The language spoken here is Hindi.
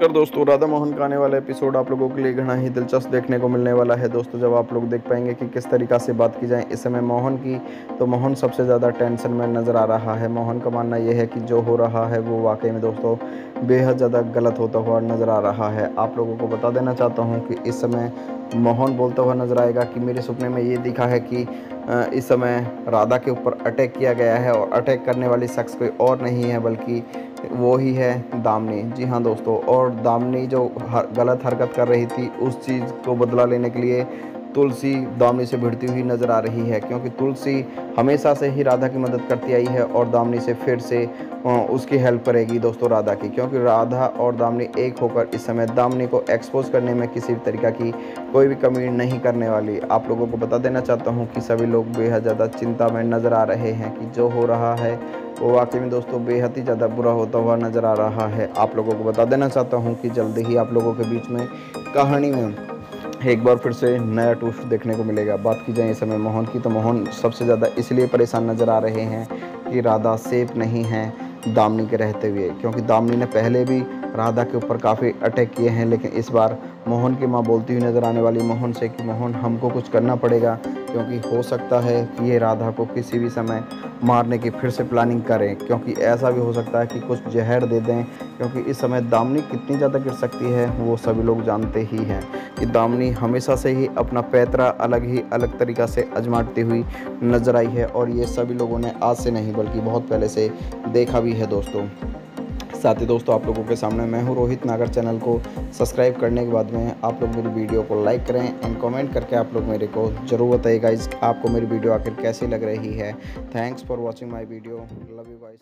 कर दोस्तों राधा मोहन का आने वाला एपिसोड आप लोगों के लिए घना ही दिलचस्प देखने को मिलने वाला है। दोस्तों, जब आप लोग देख पाएँगे कि किस तरीक़ा से बात की जाए इस समय मोहन की तो मोहन सबसे ज़्यादा टेंशन में नज़र आ रहा है। मोहन का मानना यह है कि जो हो रहा है, वो वाकई में दोस्तों बेहद ज़्यादा गलत होता हुआ नज़र आ रहा है। आप लोगों को बता देना चाहता हूँ कि इस समय मोहन बोलता हुआ नज़र आएगा कि मेरे सपने में ये दिखा है कि इस समय राधा के ऊपर अटैक किया गया है और अटैक करने वाली शख्स कोई और नहीं है बल्कि वो ही है दामनी। जी हाँ दोस्तों और दामनी जो हर, गलत हरकत कर रही थी उस चीज़ को बदला लेने के लिए तुलसी दामनी से भिड़ती हुई नज़र आ रही है, क्योंकि तुलसी हमेशा से ही राधा की मदद करती आई है और दामनी से फिर से उसकी हेल्प करेगी दोस्तों राधा की, क्योंकि राधा और दामनी एक होकर इस समय दामनी को एक्सपोज करने में किसी भी तरीक़ा की कोई भी कमी नहीं करने वाली। आप लोगों को बता देना चाहता हूँ कि सभी लोग बेहद ज़्यादा चिंता में नज़र आ रहे हैं कि जो हो रहा है, वो वाकई में दोस्तों बेहद ही ज़्यादा बुरा होता हुआ नज़र आ रहा है। आप लोगों को बता देना चाहता हूँ कि जल्दी ही आप लोगों के बीच में कहानी में एक बार फिर से नया टूस्ट देखने को मिलेगा। बात की जाए इस समय मोहन की तो मोहन सबसे ज़्यादा इसलिए परेशान नज़र आ रहे हैं कि राधा सेफ़ नहीं है दामनी के रहते हुए, क्योंकि दामनी ने पहले भी राधा के ऊपर काफ़ी अटैक किए हैं, लेकिन इस बार मोहन की माँ बोलती हुई नज़र आने वाली मोहन से कि मोहन, हमको कुछ करना पड़ेगा, क्योंकि हो सकता है कि ये राधा को किसी भी समय मारने की फिर से प्लानिंग करें, क्योंकि ऐसा भी हो सकता है कि कुछ जहर दे दें, क्योंकि इस समय दामनी कितनी ज़्यादा गिर सकती है, वो सभी लोग जानते ही हैं। कि दामनी हमेशा से ही अपना पैतरा अलग ही अलग तरीक़ा से अजमाती हुई नज़र आई है और ये सभी लोगों ने आज से नहीं, बल्कि बहुत पहले से देखा भी है दोस्तों। साथ ही दोस्तों, आप लोगों के सामने मैं हूँ रोहित। नागर चैनल को सब्सक्राइब करने के बाद में आप लोग मेरी वीडियो को लाइक करें एंड कमेंट करके आप लोग मेरे को ज़रूर बताइएगा आपको मेरी वीडियो आखिर कैसी लग रही है। Thanks for watching my video. Love you guys.